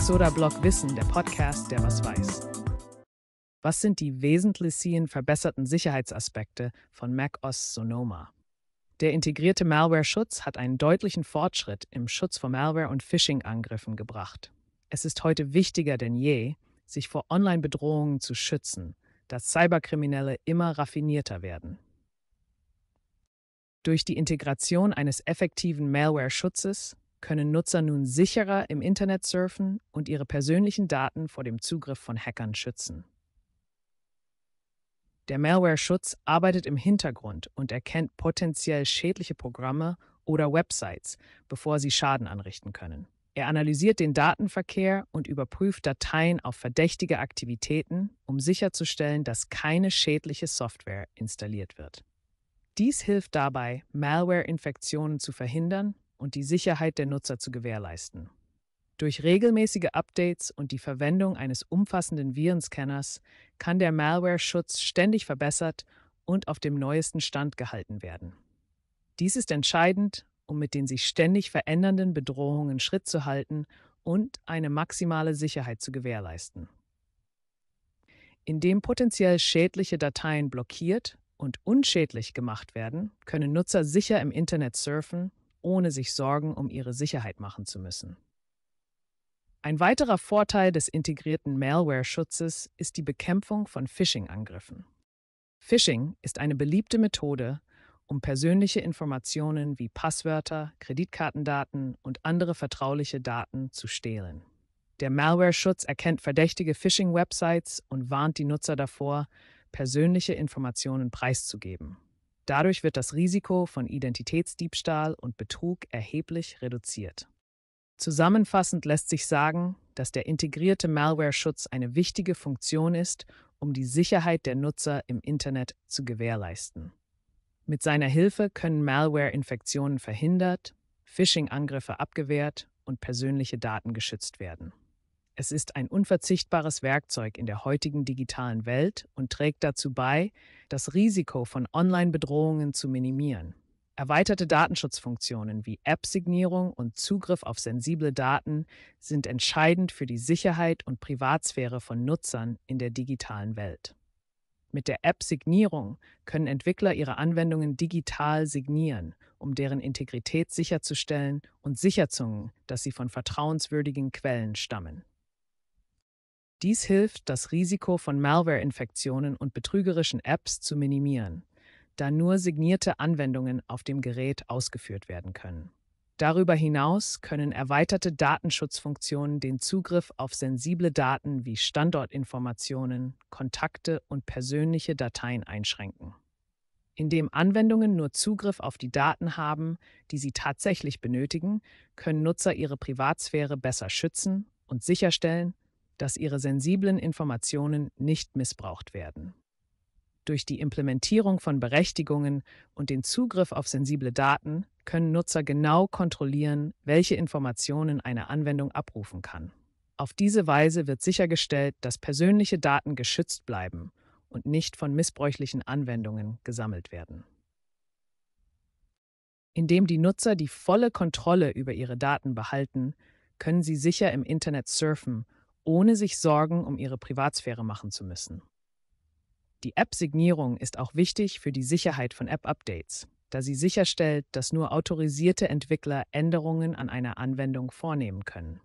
Exoda Blog Wissen, der Podcast, der was weiß. Was sind die wesentlichen verbesserten Sicherheitsaspekte von macOS Sonoma? Der integrierte Malware-Schutz hat einen deutlichen Fortschritt im Schutz vor Malware- und Phishing-Angriffen gebracht. Es ist heute wichtiger denn je, sich vor Online-Bedrohungen zu schützen, da Cyberkriminelle immer raffinierter werden. Durch die Integration eines effektiven Malware-Schutzes können Nutzer nun sicherer im Internet surfen und ihre persönlichen Daten vor dem Zugriff von Hackern schützen. Der Malware-Schutz arbeitet im Hintergrund und erkennt potenziell schädliche Programme oder Websites, bevor sie Schaden anrichten können. Er analysiert den Datenverkehr und überprüft Dateien auf verdächtige Aktivitäten, um sicherzustellen, dass keine schädliche Software installiert wird. Dies hilft dabei, Malware-Infektionen zu verhindern und die Sicherheit der Nutzer zu gewährleisten. Durch regelmäßige Updates und die Verwendung eines umfassenden Virenscanners kann der Malware-Schutz ständig verbessert und auf dem neuesten Stand gehalten werden. Dies ist entscheidend, um mit den sich ständig verändernden Bedrohungen Schritt zu halten und eine maximale Sicherheit zu gewährleisten. Indem potenziell schädliche Dateien blockiert und unschädlich gemacht werden, können Nutzer sicher im Internet surfen ohne sich Sorgen um ihre Sicherheit machen zu müssen. Ein weiterer Vorteil des integrierten Malware-Schutzes ist die Bekämpfung von Phishing-Angriffen. Phishing ist eine beliebte Methode, um persönliche Informationen wie Passwörter, Kreditkartendaten und andere vertrauliche Daten zu stehlen. Der Malware-Schutz erkennt verdächtige Phishing-Websites und warnt die Nutzer davor, persönliche Informationen preiszugeben. Dadurch wird das Risiko von Identitätsdiebstahl und Betrug erheblich reduziert. Zusammenfassend lässt sich sagen, dass der integrierte Malware-Schutz eine wichtige Funktion ist, um die Sicherheit der Nutzer im Internet zu gewährleisten. Mit seiner Hilfe können Malware-Infektionen verhindert, Phishing-Angriffe abgewehrt und persönliche Daten geschützt werden. Es ist ein unverzichtbares Werkzeug in der heutigen digitalen Welt und trägt dazu bei, das Risiko von Online-Bedrohungen zu minimieren. Erweiterte Datenschutzfunktionen wie App-Signierung und Zugriff auf sensible Daten sind entscheidend für die Sicherheit und Privatsphäre von Nutzern in der digitalen Welt. Mit der App-Signierung können Entwickler ihre Anwendungen digital signieren, um deren Integrität sicherzustellen und sicherzungen, dass sie von vertrauenswürdigen Quellen stammen. Dies hilft, das Risiko von Malware-Infektionen und betrügerischen Apps zu minimieren, da nur signierte Anwendungen auf dem Gerät ausgeführt werden können. Darüber hinaus können erweiterte Datenschutzfunktionen den Zugriff auf sensible Daten wie Standortinformationen, Kontakte und persönliche Dateien einschränken. Indem Anwendungen nur Zugriff auf die Daten haben, die sie tatsächlich benötigen, können Nutzer ihre Privatsphäre besser schützen und sicherstellen, dass ihre sensiblen Informationen nicht missbraucht werden. Durch die Implementierung von Berechtigungen und den Zugriff auf sensible Daten können Nutzer genau kontrollieren, welche Informationen eine Anwendung abrufen kann. Auf diese Weise wird sichergestellt, dass persönliche Daten geschützt bleiben und nicht von missbräuchlichen Anwendungen gesammelt werden. Indem die Nutzer die volle Kontrolle über ihre Daten behalten, können sie sicher im Internet surfen ohne sich Sorgen um ihre Privatsphäre machen zu müssen. Die App-Signierung ist auch wichtig für die Sicherheit von App-Updates, da sie sicherstellt, dass nur autorisierte Entwickler Änderungen an einer Anwendung vornehmen können.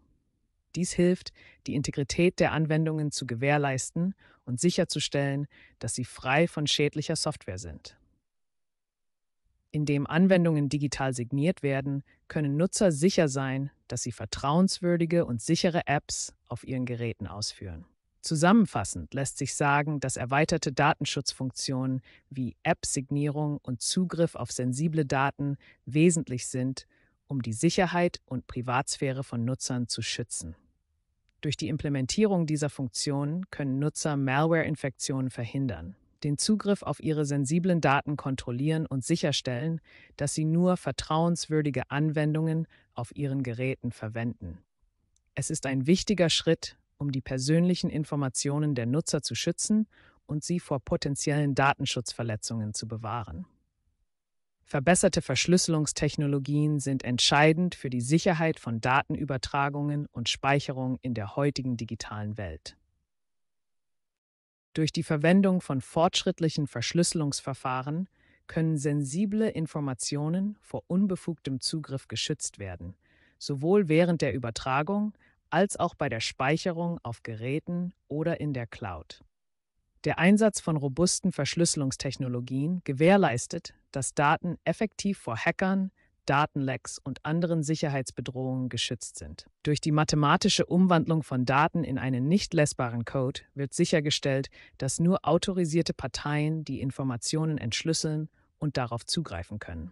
Dies hilft, die Integrität der Anwendungen zu gewährleisten und sicherzustellen, dass sie frei von schädlicher Software sind. Indem Anwendungen digital signiert werden, können Nutzer sicher sein, dass sie vertrauenswürdige und sichere Apps auf ihren Geräten ausführen. Zusammenfassend lässt sich sagen, dass erweiterte Datenschutzfunktionen wie App-Signierung und Zugriff auf sensible Daten wesentlich sind, um die Sicherheit und Privatsphäre von Nutzern zu schützen. Durch die Implementierung dieser Funktionen können Nutzer Malware-Infektionen verhindern den Zugriff auf ihre sensiblen Daten kontrollieren und sicherstellen, dass sie nur vertrauenswürdige Anwendungen auf ihren Geräten verwenden. Es ist ein wichtiger Schritt, um die persönlichen Informationen der Nutzer zu schützen und sie vor potenziellen Datenschutzverletzungen zu bewahren. Verbesserte Verschlüsselungstechnologien sind entscheidend für die Sicherheit von Datenübertragungen und Speicherung in der heutigen digitalen Welt. Durch die Verwendung von fortschrittlichen Verschlüsselungsverfahren können sensible Informationen vor unbefugtem Zugriff geschützt werden, sowohl während der Übertragung als auch bei der Speicherung auf Geräten oder in der Cloud. Der Einsatz von robusten Verschlüsselungstechnologien gewährleistet, dass Daten effektiv vor Hackern, Datenlecks und anderen Sicherheitsbedrohungen geschützt sind. Durch die mathematische Umwandlung von Daten in einen nicht lesbaren Code wird sichergestellt, dass nur autorisierte Parteien die Informationen entschlüsseln und darauf zugreifen können.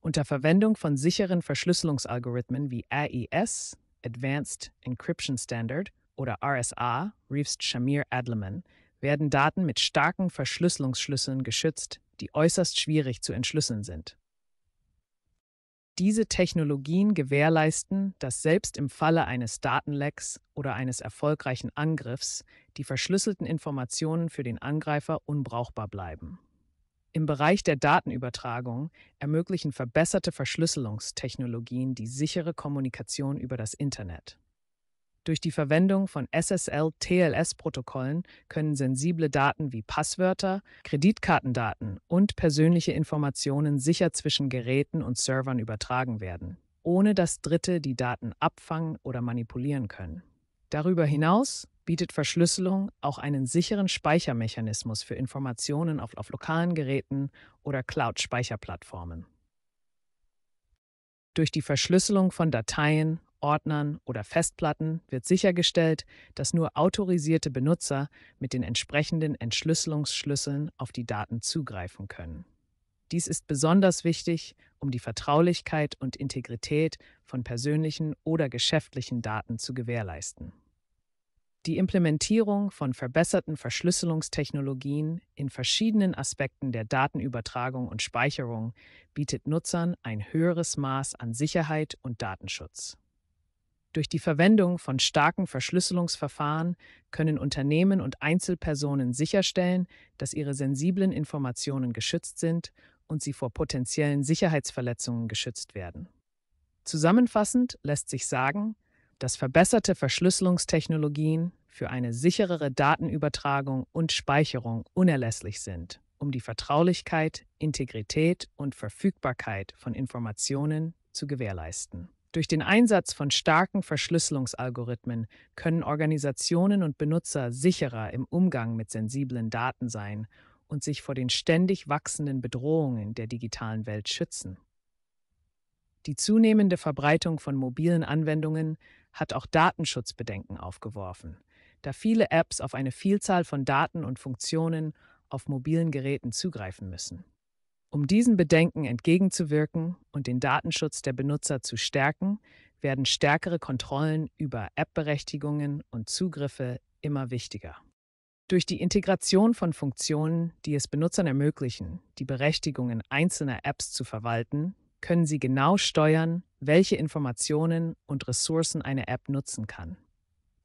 Unter Verwendung von sicheren Verschlüsselungsalgorithmen wie AES, Advanced Encryption Standard, oder RSA, Reeves Shamir Adleman, werden Daten mit starken Verschlüsselungsschlüsseln geschützt, die äußerst schwierig zu entschlüsseln sind. Diese Technologien gewährleisten, dass selbst im Falle eines Datenlecks oder eines erfolgreichen Angriffs die verschlüsselten Informationen für den Angreifer unbrauchbar bleiben. Im Bereich der Datenübertragung ermöglichen verbesserte Verschlüsselungstechnologien die sichere Kommunikation über das Internet. Durch die Verwendung von SSL-TLS-Protokollen können sensible Daten wie Passwörter, Kreditkartendaten und persönliche Informationen sicher zwischen Geräten und Servern übertragen werden, ohne dass Dritte die Daten abfangen oder manipulieren können. Darüber hinaus bietet Verschlüsselung auch einen sicheren Speichermechanismus für Informationen auf, auf lokalen Geräten oder Cloud-Speicherplattformen. Durch die Verschlüsselung von Dateien Ordnern oder Festplatten wird sichergestellt, dass nur autorisierte Benutzer mit den entsprechenden Entschlüsselungsschlüsseln auf die Daten zugreifen können. Dies ist besonders wichtig, um die Vertraulichkeit und Integrität von persönlichen oder geschäftlichen Daten zu gewährleisten. Die Implementierung von verbesserten Verschlüsselungstechnologien in verschiedenen Aspekten der Datenübertragung und Speicherung bietet Nutzern ein höheres Maß an Sicherheit und Datenschutz. Durch die Verwendung von starken Verschlüsselungsverfahren können Unternehmen und Einzelpersonen sicherstellen, dass ihre sensiblen Informationen geschützt sind und sie vor potenziellen Sicherheitsverletzungen geschützt werden. Zusammenfassend lässt sich sagen, dass verbesserte Verschlüsselungstechnologien für eine sicherere Datenübertragung und Speicherung unerlässlich sind, um die Vertraulichkeit, Integrität und Verfügbarkeit von Informationen zu gewährleisten. Durch den Einsatz von starken Verschlüsselungsalgorithmen können Organisationen und Benutzer sicherer im Umgang mit sensiblen Daten sein und sich vor den ständig wachsenden Bedrohungen der digitalen Welt schützen. Die zunehmende Verbreitung von mobilen Anwendungen hat auch Datenschutzbedenken aufgeworfen, da viele Apps auf eine Vielzahl von Daten und Funktionen auf mobilen Geräten zugreifen müssen. Um diesen Bedenken entgegenzuwirken und den Datenschutz der Benutzer zu stärken, werden stärkere Kontrollen über App-Berechtigungen und Zugriffe immer wichtiger. Durch die Integration von Funktionen, die es Benutzern ermöglichen, die Berechtigungen einzelner Apps zu verwalten, können sie genau steuern, welche Informationen und Ressourcen eine App nutzen kann.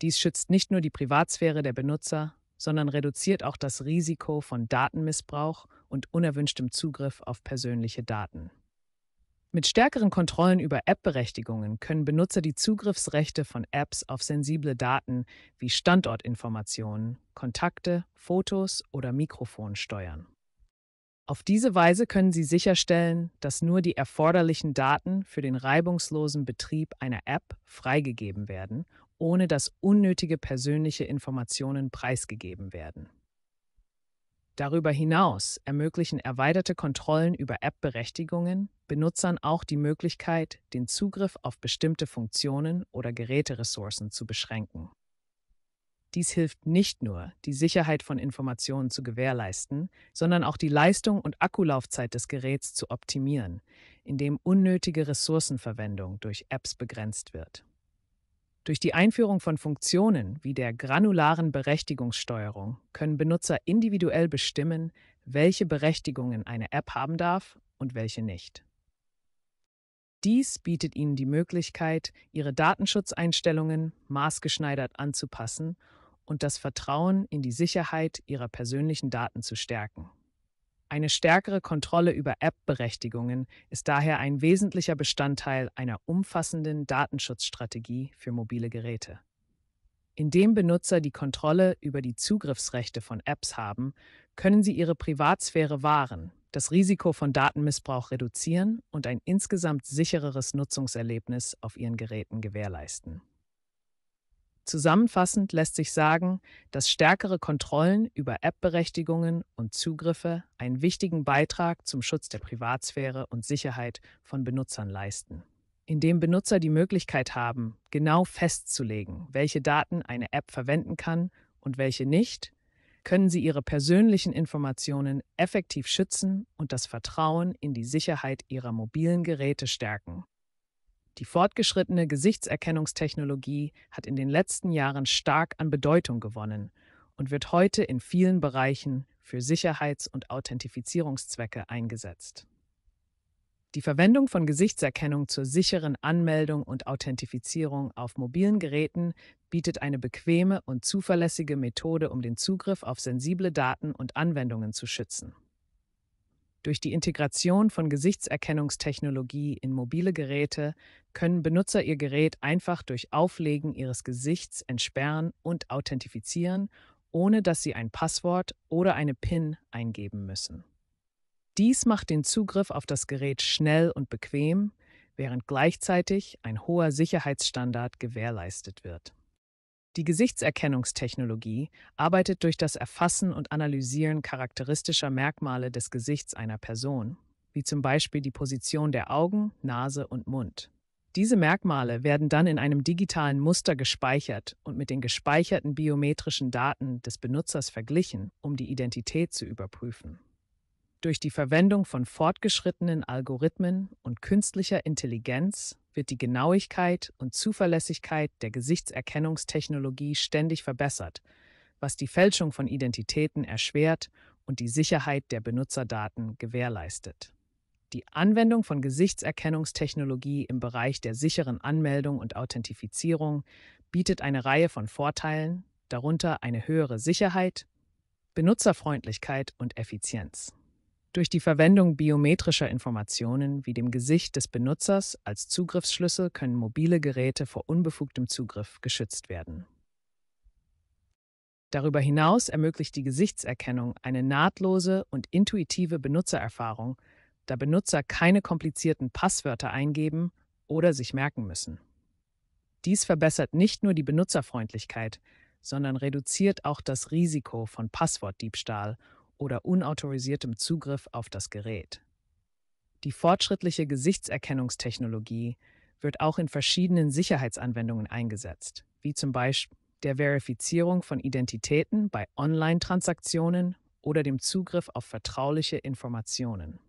Dies schützt nicht nur die Privatsphäre der Benutzer, sondern reduziert auch das Risiko von Datenmissbrauch und unerwünschtem Zugriff auf persönliche Daten. Mit stärkeren Kontrollen über App-Berechtigungen können Benutzer die Zugriffsrechte von Apps auf sensible Daten wie Standortinformationen, Kontakte, Fotos oder Mikrofon steuern. Auf diese Weise können sie sicherstellen, dass nur die erforderlichen Daten für den reibungslosen Betrieb einer App freigegeben werden ohne dass unnötige persönliche Informationen preisgegeben werden. Darüber hinaus ermöglichen erweiterte Kontrollen über App-Berechtigungen Benutzern auch die Möglichkeit, den Zugriff auf bestimmte Funktionen oder Geräteressourcen zu beschränken. Dies hilft nicht nur, die Sicherheit von Informationen zu gewährleisten, sondern auch die Leistung und Akkulaufzeit des Geräts zu optimieren, indem unnötige Ressourcenverwendung durch Apps begrenzt wird. Durch die Einführung von Funktionen wie der granularen Berechtigungssteuerung können Benutzer individuell bestimmen, welche Berechtigungen eine App haben darf und welche nicht. Dies bietet ihnen die Möglichkeit, ihre Datenschutzeinstellungen maßgeschneidert anzupassen und das Vertrauen in die Sicherheit ihrer persönlichen Daten zu stärken. Eine stärkere Kontrolle über App-Berechtigungen ist daher ein wesentlicher Bestandteil einer umfassenden Datenschutzstrategie für mobile Geräte. Indem Benutzer die Kontrolle über die Zugriffsrechte von Apps haben, können sie ihre Privatsphäre wahren, das Risiko von Datenmissbrauch reduzieren und ein insgesamt sichereres Nutzungserlebnis auf ihren Geräten gewährleisten. Zusammenfassend lässt sich sagen, dass stärkere Kontrollen über App-Berechtigungen und Zugriffe einen wichtigen Beitrag zum Schutz der Privatsphäre und Sicherheit von Benutzern leisten. Indem Benutzer die Möglichkeit haben, genau festzulegen, welche Daten eine App verwenden kann und welche nicht, können sie ihre persönlichen Informationen effektiv schützen und das Vertrauen in die Sicherheit ihrer mobilen Geräte stärken. Die fortgeschrittene Gesichtserkennungstechnologie hat in den letzten Jahren stark an Bedeutung gewonnen und wird heute in vielen Bereichen für Sicherheits- und Authentifizierungszwecke eingesetzt. Die Verwendung von Gesichtserkennung zur sicheren Anmeldung und Authentifizierung auf mobilen Geräten bietet eine bequeme und zuverlässige Methode, um den Zugriff auf sensible Daten und Anwendungen zu schützen. Durch die Integration von Gesichtserkennungstechnologie in mobile Geräte können Benutzer ihr Gerät einfach durch Auflegen ihres Gesichts entsperren und authentifizieren, ohne dass sie ein Passwort oder eine PIN eingeben müssen. Dies macht den Zugriff auf das Gerät schnell und bequem, während gleichzeitig ein hoher Sicherheitsstandard gewährleistet wird. Die Gesichtserkennungstechnologie arbeitet durch das Erfassen und Analysieren charakteristischer Merkmale des Gesichts einer Person, wie zum Beispiel die Position der Augen, Nase und Mund. Diese Merkmale werden dann in einem digitalen Muster gespeichert und mit den gespeicherten biometrischen Daten des Benutzers verglichen, um die Identität zu überprüfen. Durch die Verwendung von fortgeschrittenen Algorithmen und künstlicher Intelligenz wird die Genauigkeit und Zuverlässigkeit der Gesichtserkennungstechnologie ständig verbessert, was die Fälschung von Identitäten erschwert und die Sicherheit der Benutzerdaten gewährleistet. Die Anwendung von Gesichtserkennungstechnologie im Bereich der sicheren Anmeldung und Authentifizierung bietet eine Reihe von Vorteilen, darunter eine höhere Sicherheit, Benutzerfreundlichkeit und Effizienz. Durch die Verwendung biometrischer Informationen wie dem Gesicht des Benutzers als Zugriffsschlüssel können mobile Geräte vor unbefugtem Zugriff geschützt werden. Darüber hinaus ermöglicht die Gesichtserkennung eine nahtlose und intuitive Benutzererfahrung, da Benutzer keine komplizierten Passwörter eingeben oder sich merken müssen. Dies verbessert nicht nur die Benutzerfreundlichkeit, sondern reduziert auch das Risiko von Passwortdiebstahl oder unautorisiertem Zugriff auf das Gerät. Die fortschrittliche Gesichtserkennungstechnologie wird auch in verschiedenen Sicherheitsanwendungen eingesetzt, wie zum Beispiel der Verifizierung von Identitäten bei Online-Transaktionen oder dem Zugriff auf vertrauliche Informationen.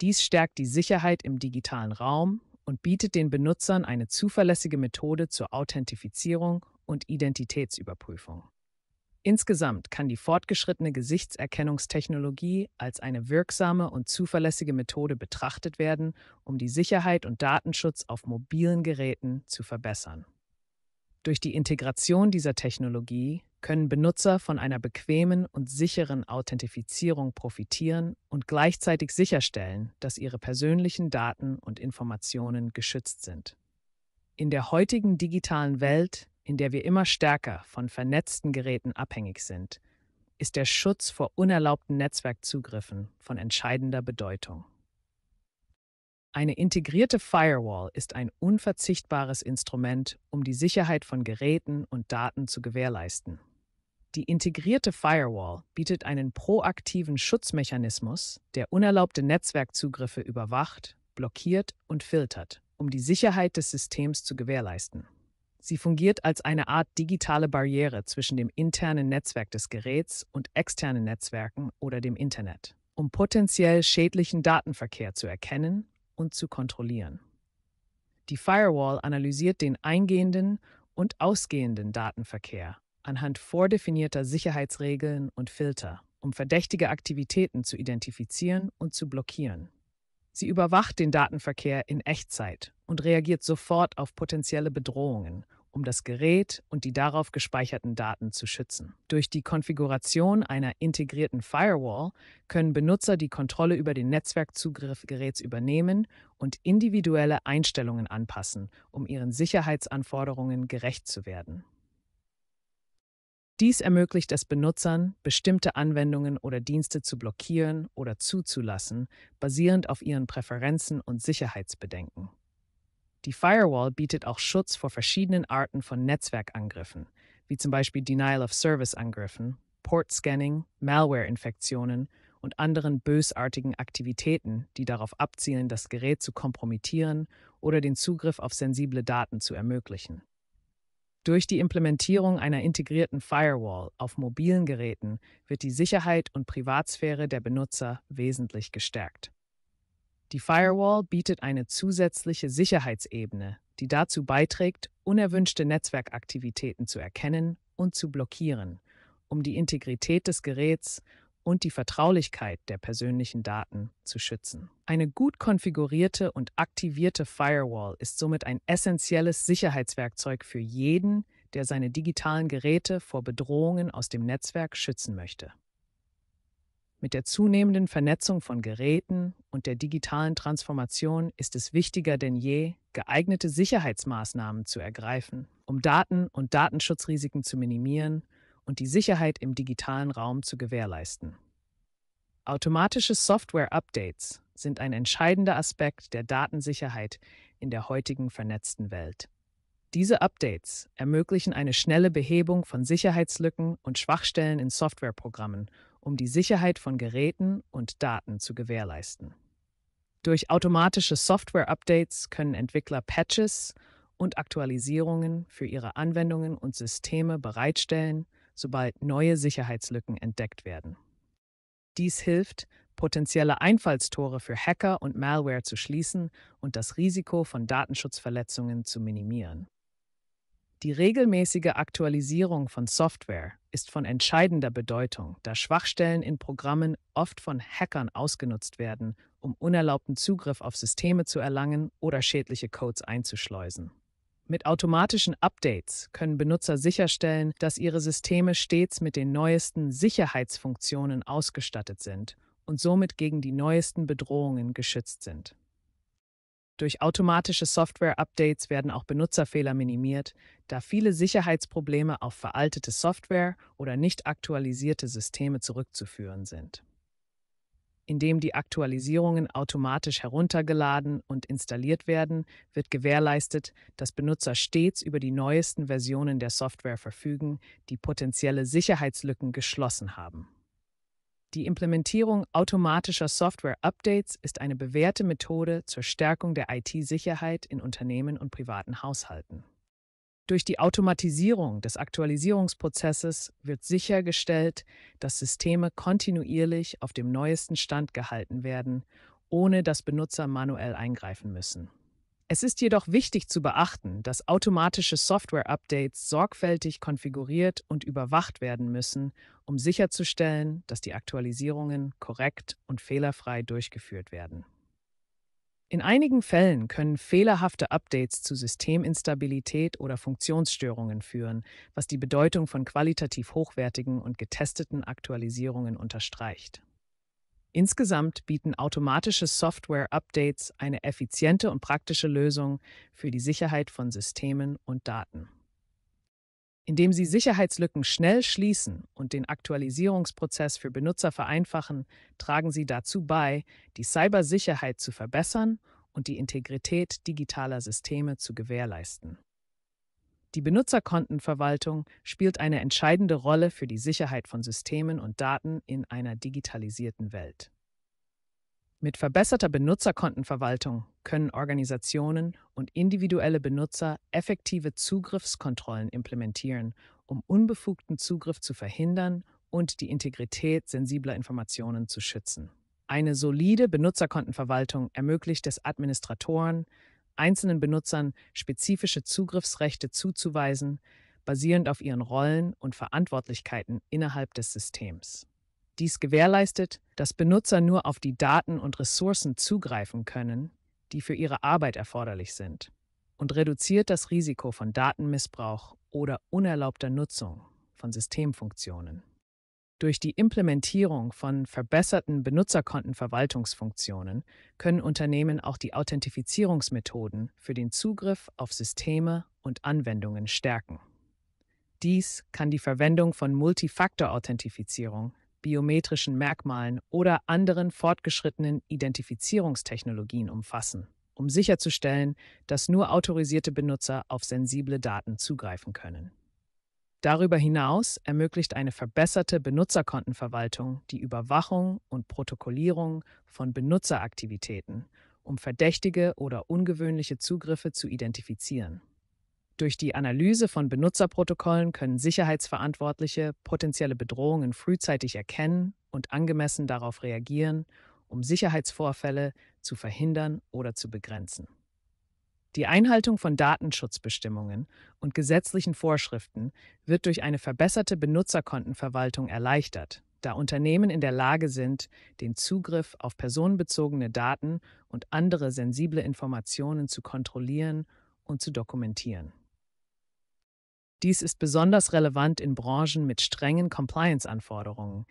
Dies stärkt die Sicherheit im digitalen Raum und bietet den Benutzern eine zuverlässige Methode zur Authentifizierung und Identitätsüberprüfung. Insgesamt kann die fortgeschrittene Gesichtserkennungstechnologie als eine wirksame und zuverlässige Methode betrachtet werden, um die Sicherheit und Datenschutz auf mobilen Geräten zu verbessern. Durch die Integration dieser Technologie können Benutzer von einer bequemen und sicheren Authentifizierung profitieren und gleichzeitig sicherstellen, dass ihre persönlichen Daten und Informationen geschützt sind. In der heutigen digitalen Welt in der wir immer stärker von vernetzten Geräten abhängig sind, ist der Schutz vor unerlaubten Netzwerkzugriffen von entscheidender Bedeutung. Eine integrierte Firewall ist ein unverzichtbares Instrument, um die Sicherheit von Geräten und Daten zu gewährleisten. Die integrierte Firewall bietet einen proaktiven Schutzmechanismus, der unerlaubte Netzwerkzugriffe überwacht, blockiert und filtert, um die Sicherheit des Systems zu gewährleisten. Sie fungiert als eine Art digitale Barriere zwischen dem internen Netzwerk des Geräts und externen Netzwerken oder dem Internet, um potenziell schädlichen Datenverkehr zu erkennen und zu kontrollieren. Die Firewall analysiert den eingehenden und ausgehenden Datenverkehr anhand vordefinierter Sicherheitsregeln und Filter, um verdächtige Aktivitäten zu identifizieren und zu blockieren. Sie überwacht den Datenverkehr in Echtzeit und reagiert sofort auf potenzielle Bedrohungen um das Gerät und die darauf gespeicherten Daten zu schützen. Durch die Konfiguration einer integrierten Firewall können Benutzer die Kontrolle über den Netzwerkzugriff Geräts übernehmen und individuelle Einstellungen anpassen, um ihren Sicherheitsanforderungen gerecht zu werden. Dies ermöglicht es Benutzern, bestimmte Anwendungen oder Dienste zu blockieren oder zuzulassen, basierend auf ihren Präferenzen und Sicherheitsbedenken. Die Firewall bietet auch Schutz vor verschiedenen Arten von Netzwerkangriffen, wie zum Beispiel Denial-of-Service-Angriffen, Port-Scanning, Malware-Infektionen und anderen bösartigen Aktivitäten, die darauf abzielen, das Gerät zu kompromittieren oder den Zugriff auf sensible Daten zu ermöglichen. Durch die Implementierung einer integrierten Firewall auf mobilen Geräten wird die Sicherheit und Privatsphäre der Benutzer wesentlich gestärkt. Die Firewall bietet eine zusätzliche Sicherheitsebene, die dazu beiträgt, unerwünschte Netzwerkaktivitäten zu erkennen und zu blockieren, um die Integrität des Geräts und die Vertraulichkeit der persönlichen Daten zu schützen. Eine gut konfigurierte und aktivierte Firewall ist somit ein essentielles Sicherheitswerkzeug für jeden, der seine digitalen Geräte vor Bedrohungen aus dem Netzwerk schützen möchte. Mit der zunehmenden Vernetzung von Geräten und der digitalen Transformation ist es wichtiger denn je, geeignete Sicherheitsmaßnahmen zu ergreifen, um Daten- und Datenschutzrisiken zu minimieren und die Sicherheit im digitalen Raum zu gewährleisten. Automatische Software-Updates sind ein entscheidender Aspekt der Datensicherheit in der heutigen vernetzten Welt. Diese Updates ermöglichen eine schnelle Behebung von Sicherheitslücken und Schwachstellen in Softwareprogrammen um die Sicherheit von Geräten und Daten zu gewährleisten. Durch automatische Software-Updates können Entwickler Patches und Aktualisierungen für ihre Anwendungen und Systeme bereitstellen, sobald neue Sicherheitslücken entdeckt werden. Dies hilft, potenzielle Einfallstore für Hacker und Malware zu schließen und das Risiko von Datenschutzverletzungen zu minimieren. Die regelmäßige Aktualisierung von Software ist von entscheidender Bedeutung, da Schwachstellen in Programmen oft von Hackern ausgenutzt werden, um unerlaubten Zugriff auf Systeme zu erlangen oder schädliche Codes einzuschleusen. Mit automatischen Updates können Benutzer sicherstellen, dass ihre Systeme stets mit den neuesten Sicherheitsfunktionen ausgestattet sind und somit gegen die neuesten Bedrohungen geschützt sind. Durch automatische Software-Updates werden auch Benutzerfehler minimiert, da viele Sicherheitsprobleme auf veraltete Software oder nicht aktualisierte Systeme zurückzuführen sind. Indem die Aktualisierungen automatisch heruntergeladen und installiert werden, wird gewährleistet, dass Benutzer stets über die neuesten Versionen der Software verfügen, die potenzielle Sicherheitslücken geschlossen haben. Die Implementierung automatischer Software-Updates ist eine bewährte Methode zur Stärkung der IT-Sicherheit in Unternehmen und privaten Haushalten. Durch die Automatisierung des Aktualisierungsprozesses wird sichergestellt, dass Systeme kontinuierlich auf dem neuesten Stand gehalten werden, ohne dass Benutzer manuell eingreifen müssen. Es ist jedoch wichtig zu beachten, dass automatische Software-Updates sorgfältig konfiguriert und überwacht werden müssen, um sicherzustellen, dass die Aktualisierungen korrekt und fehlerfrei durchgeführt werden. In einigen Fällen können fehlerhafte Updates zu Systeminstabilität oder Funktionsstörungen führen, was die Bedeutung von qualitativ hochwertigen und getesteten Aktualisierungen unterstreicht. Insgesamt bieten automatische Software-Updates eine effiziente und praktische Lösung für die Sicherheit von Systemen und Daten. Indem sie Sicherheitslücken schnell schließen und den Aktualisierungsprozess für Benutzer vereinfachen, tragen sie dazu bei, die Cybersicherheit zu verbessern und die Integrität digitaler Systeme zu gewährleisten. Die Benutzerkontenverwaltung spielt eine entscheidende Rolle für die Sicherheit von Systemen und Daten in einer digitalisierten Welt. Mit verbesserter Benutzerkontenverwaltung können Organisationen und individuelle Benutzer effektive Zugriffskontrollen implementieren, um unbefugten Zugriff zu verhindern und die Integrität sensibler Informationen zu schützen. Eine solide Benutzerkontenverwaltung ermöglicht es Administratoren, einzelnen Benutzern spezifische Zugriffsrechte zuzuweisen, basierend auf ihren Rollen und Verantwortlichkeiten innerhalb des Systems. Dies gewährleistet, dass Benutzer nur auf die Daten und Ressourcen zugreifen können, die für ihre Arbeit erforderlich sind, und reduziert das Risiko von Datenmissbrauch oder unerlaubter Nutzung von Systemfunktionen. Durch die Implementierung von verbesserten Benutzerkontenverwaltungsfunktionen können Unternehmen auch die Authentifizierungsmethoden für den Zugriff auf Systeme und Anwendungen stärken. Dies kann die Verwendung von Multifaktor-Authentifizierung, biometrischen Merkmalen oder anderen fortgeschrittenen Identifizierungstechnologien umfassen, um sicherzustellen, dass nur autorisierte Benutzer auf sensible Daten zugreifen können. Darüber hinaus ermöglicht eine verbesserte Benutzerkontenverwaltung die Überwachung und Protokollierung von Benutzeraktivitäten, um verdächtige oder ungewöhnliche Zugriffe zu identifizieren. Durch die Analyse von Benutzerprotokollen können Sicherheitsverantwortliche potenzielle Bedrohungen frühzeitig erkennen und angemessen darauf reagieren, um Sicherheitsvorfälle zu verhindern oder zu begrenzen. Die Einhaltung von Datenschutzbestimmungen und gesetzlichen Vorschriften wird durch eine verbesserte Benutzerkontenverwaltung erleichtert, da Unternehmen in der Lage sind, den Zugriff auf personenbezogene Daten und andere sensible Informationen zu kontrollieren und zu dokumentieren. Dies ist besonders relevant in Branchen mit strengen Compliance-Anforderungen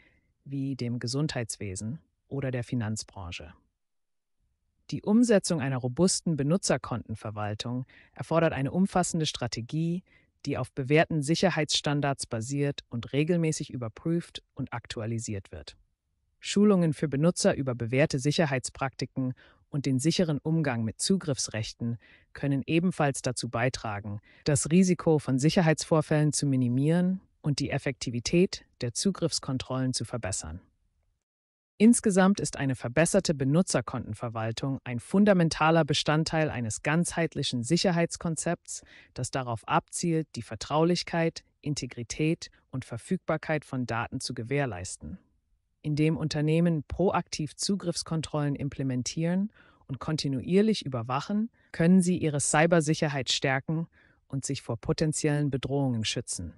wie dem Gesundheitswesen oder der Finanzbranche. Die Umsetzung einer robusten Benutzerkontenverwaltung erfordert eine umfassende Strategie, die auf bewährten Sicherheitsstandards basiert und regelmäßig überprüft und aktualisiert wird. Schulungen für Benutzer über bewährte Sicherheitspraktiken und den sicheren Umgang mit Zugriffsrechten können ebenfalls dazu beitragen, das Risiko von Sicherheitsvorfällen zu minimieren und die Effektivität der Zugriffskontrollen zu verbessern. Insgesamt ist eine verbesserte Benutzerkontenverwaltung ein fundamentaler Bestandteil eines ganzheitlichen Sicherheitskonzepts, das darauf abzielt, die Vertraulichkeit, Integrität und Verfügbarkeit von Daten zu gewährleisten. Indem Unternehmen proaktiv Zugriffskontrollen implementieren und kontinuierlich überwachen, können sie ihre Cybersicherheit stärken und sich vor potenziellen Bedrohungen schützen.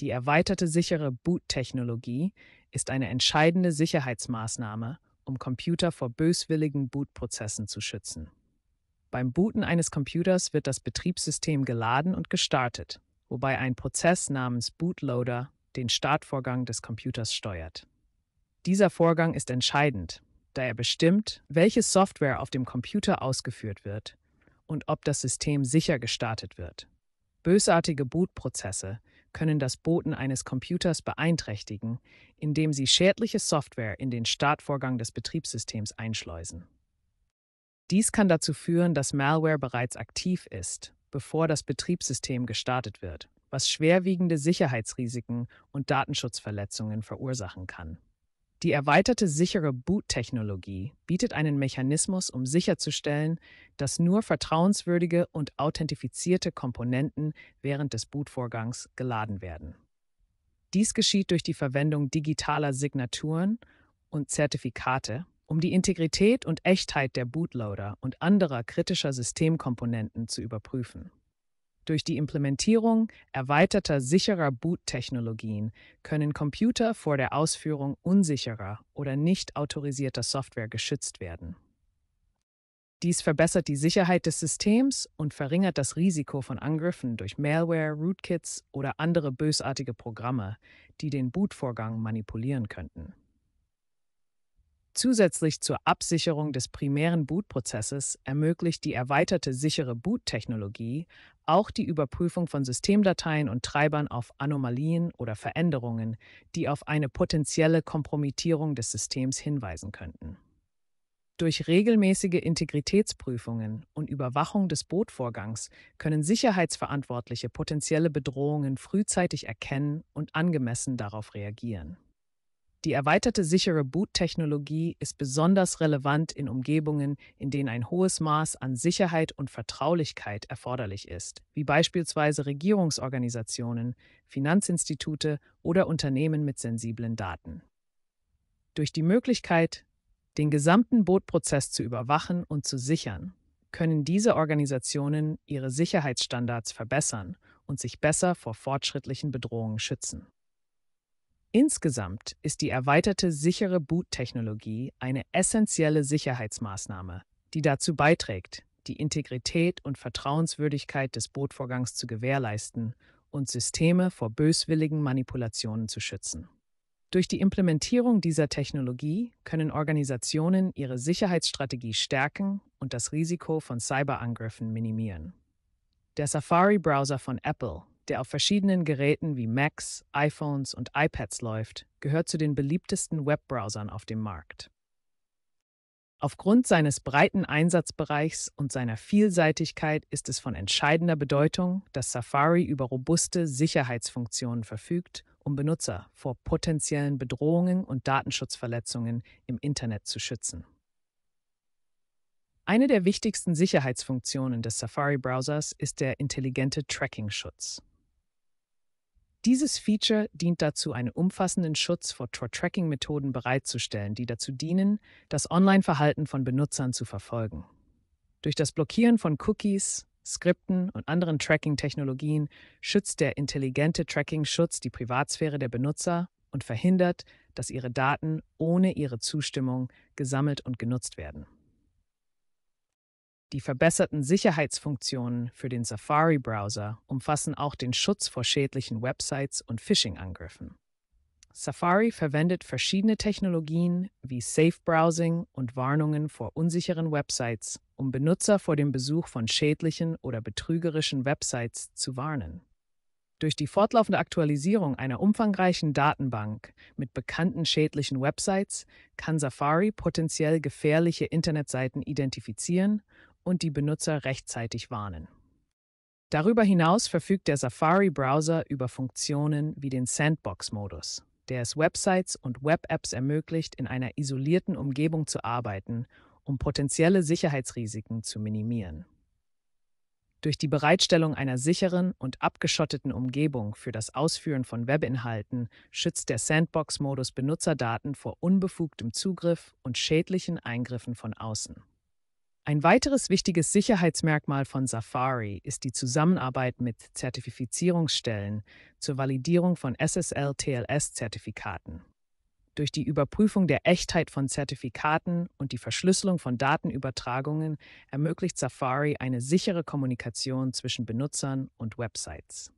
Die erweiterte sichere Boot-Technologie ist eine entscheidende Sicherheitsmaßnahme, um Computer vor böswilligen Bootprozessen zu schützen. Beim Booten eines Computers wird das Betriebssystem geladen und gestartet, wobei ein Prozess namens Bootloader den Startvorgang des Computers steuert. Dieser Vorgang ist entscheidend, da er bestimmt, welche Software auf dem Computer ausgeführt wird und ob das System sicher gestartet wird. Bösartige Bootprozesse können das Booten eines Computers beeinträchtigen, indem sie schädliche Software in den Startvorgang des Betriebssystems einschleusen. Dies kann dazu führen, dass Malware bereits aktiv ist, bevor das Betriebssystem gestartet wird, was schwerwiegende Sicherheitsrisiken und Datenschutzverletzungen verursachen kann. Die erweiterte sichere Boot-Technologie bietet einen Mechanismus, um sicherzustellen, dass nur vertrauenswürdige und authentifizierte Komponenten während des Bootvorgangs geladen werden. Dies geschieht durch die Verwendung digitaler Signaturen und Zertifikate, um die Integrität und Echtheit der Bootloader und anderer kritischer Systemkomponenten zu überprüfen. Durch die Implementierung erweiterter sicherer Boot-Technologien können Computer vor der Ausführung unsicherer oder nicht autorisierter Software geschützt werden. Dies verbessert die Sicherheit des Systems und verringert das Risiko von Angriffen durch Malware, Rootkits oder andere bösartige Programme, die den Bootvorgang manipulieren könnten. Zusätzlich zur Absicherung des primären Bootprozesses ermöglicht die erweiterte sichere Boot-Technologie auch die Überprüfung von Systemdateien und Treibern auf Anomalien oder Veränderungen, die auf eine potenzielle Kompromittierung des Systems hinweisen könnten. Durch regelmäßige Integritätsprüfungen und Überwachung des Bootvorgangs können Sicherheitsverantwortliche potenzielle Bedrohungen frühzeitig erkennen und angemessen darauf reagieren. Die erweiterte sichere Boot-Technologie ist besonders relevant in Umgebungen, in denen ein hohes Maß an Sicherheit und Vertraulichkeit erforderlich ist, wie beispielsweise Regierungsorganisationen, Finanzinstitute oder Unternehmen mit sensiblen Daten. Durch die Möglichkeit, den gesamten Bootprozess zu überwachen und zu sichern, können diese Organisationen ihre Sicherheitsstandards verbessern und sich besser vor fortschrittlichen Bedrohungen schützen. Insgesamt ist die erweiterte sichere Boot-Technologie eine essentielle Sicherheitsmaßnahme, die dazu beiträgt, die Integrität und Vertrauenswürdigkeit des Bootvorgangs zu gewährleisten und Systeme vor böswilligen Manipulationen zu schützen. Durch die Implementierung dieser Technologie können Organisationen ihre Sicherheitsstrategie stärken und das Risiko von Cyberangriffen minimieren. Der Safari-Browser von Apple, der auf verschiedenen Geräten wie Macs, iPhones und iPads läuft, gehört zu den beliebtesten Webbrowsern auf dem Markt. Aufgrund seines breiten Einsatzbereichs und seiner Vielseitigkeit ist es von entscheidender Bedeutung, dass Safari über robuste Sicherheitsfunktionen verfügt, um Benutzer vor potenziellen Bedrohungen und Datenschutzverletzungen im Internet zu schützen. Eine der wichtigsten Sicherheitsfunktionen des Safari-Browsers ist der intelligente Tracking-Schutz. Dieses Feature dient dazu, einen umfassenden Schutz vor Tracking-Methoden bereitzustellen, die dazu dienen, das Online-Verhalten von Benutzern zu verfolgen. Durch das Blockieren von Cookies, Skripten und anderen Tracking-Technologien schützt der intelligente Tracking-Schutz die Privatsphäre der Benutzer und verhindert, dass ihre Daten ohne ihre Zustimmung gesammelt und genutzt werden. Die verbesserten Sicherheitsfunktionen für den Safari-Browser umfassen auch den Schutz vor schädlichen Websites und Phishing-Angriffen. Safari verwendet verschiedene Technologien wie Safe Browsing und Warnungen vor unsicheren Websites, um Benutzer vor dem Besuch von schädlichen oder betrügerischen Websites zu warnen. Durch die fortlaufende Aktualisierung einer umfangreichen Datenbank mit bekannten schädlichen Websites kann Safari potenziell gefährliche Internetseiten identifizieren und die Benutzer rechtzeitig warnen. Darüber hinaus verfügt der Safari-Browser über Funktionen wie den Sandbox-Modus, der es Websites und Web-Apps ermöglicht, in einer isolierten Umgebung zu arbeiten, um potenzielle Sicherheitsrisiken zu minimieren. Durch die Bereitstellung einer sicheren und abgeschotteten Umgebung für das Ausführen von Webinhalten schützt der Sandbox-Modus Benutzerdaten vor unbefugtem Zugriff und schädlichen Eingriffen von außen. Ein weiteres wichtiges Sicherheitsmerkmal von Safari ist die Zusammenarbeit mit Zertifizierungsstellen zur Validierung von SSL-TLS-Zertifikaten. Durch die Überprüfung der Echtheit von Zertifikaten und die Verschlüsselung von Datenübertragungen ermöglicht Safari eine sichere Kommunikation zwischen Benutzern und Websites.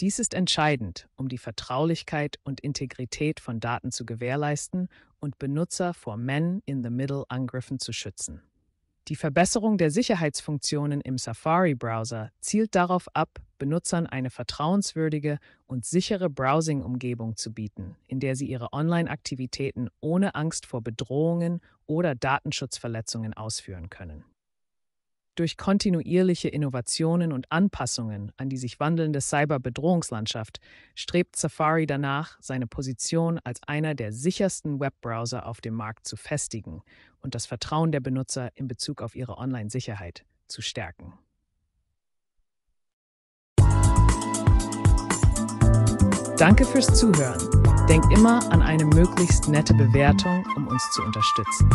Dies ist entscheidend, um die Vertraulichkeit und Integrität von Daten zu gewährleisten und Benutzer vor Man-in-the-Middle-Angriffen zu schützen. Die Verbesserung der Sicherheitsfunktionen im Safari-Browser zielt darauf ab, Benutzern eine vertrauenswürdige und sichere Browsing-Umgebung zu bieten, in der sie ihre Online-Aktivitäten ohne Angst vor Bedrohungen oder Datenschutzverletzungen ausführen können. Durch kontinuierliche Innovationen und Anpassungen an die sich wandelnde Cyberbedrohungslandschaft strebt Safari danach, seine Position als einer der sichersten Webbrowser auf dem Markt zu festigen und das Vertrauen der Benutzer in Bezug auf ihre Online-Sicherheit zu stärken. Danke fürs Zuhören. Denk immer an eine möglichst nette Bewertung, um uns zu unterstützen.